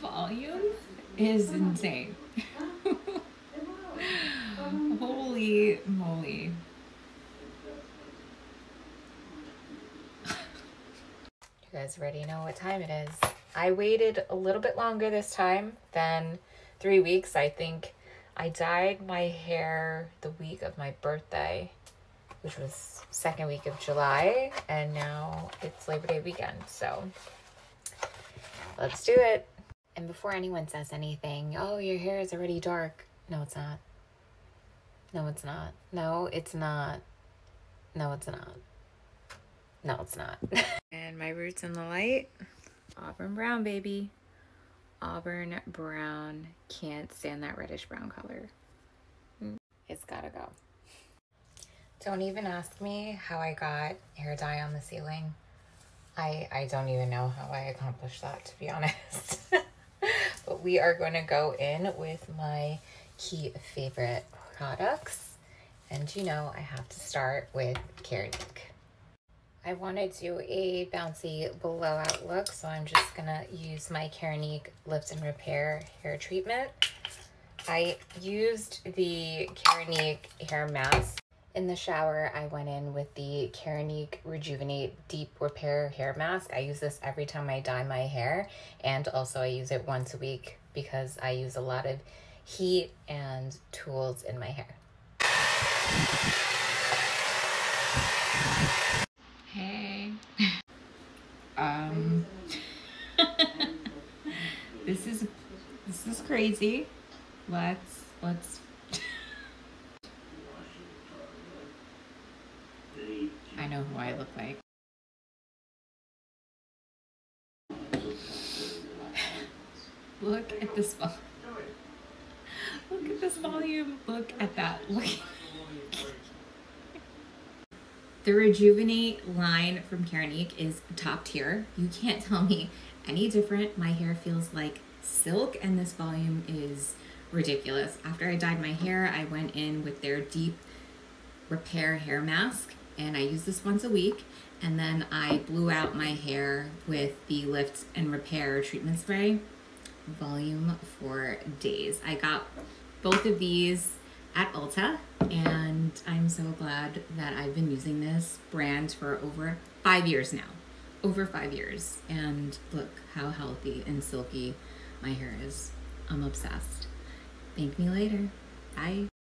volume is insane. Holy moly. You guys already know what time it is. I waited a little bit longer this time than three weeks. I think I dyed my hair the week of my birthday, which was second week of July, and now it's Labor Day weekend. So let's do it. And before anyone says anything, oh, your hair is already dark. No, it's not. No, it's not. No, it's not. No, it's not. No, it's not. and my roots in the light. Auburn brown, baby. Auburn brown. Can't stand that reddish brown color. Mm. It's gotta go. Don't even ask me how I got hair dye on the ceiling. I, I don't even know how I accomplished that, to be honest. we are going to go in with my key favorite products. And you know, I have to start with Keranique. I want to do a bouncy blowout look, so I'm just going to use my Keranique Lift and Repair hair treatment. I used the Keranique hair mask. In the shower, I went in with the Keranique Rejuvenate Deep Repair Hair Mask. I use this every time I dye my hair, and also I use it once a week because I use a lot of heat and tools in my hair. Hey. Um This is this is crazy. Let's let's I know who I look like. Look at this volume. Look at this volume. Look at that. Look. The Rejuvenate line from Keranique is top tier. You can't tell me any different. My hair feels like silk and this volume is ridiculous. After I dyed my hair, I went in with their deep repair hair mask and I use this once a week and then I blew out my hair with the lift and repair treatment spray volume for days. I got both of these at Ulta and I'm so glad that I've been using this brand for over five years now. Over five years. And look how healthy and silky my hair is. I'm obsessed. Thank me later. Bye.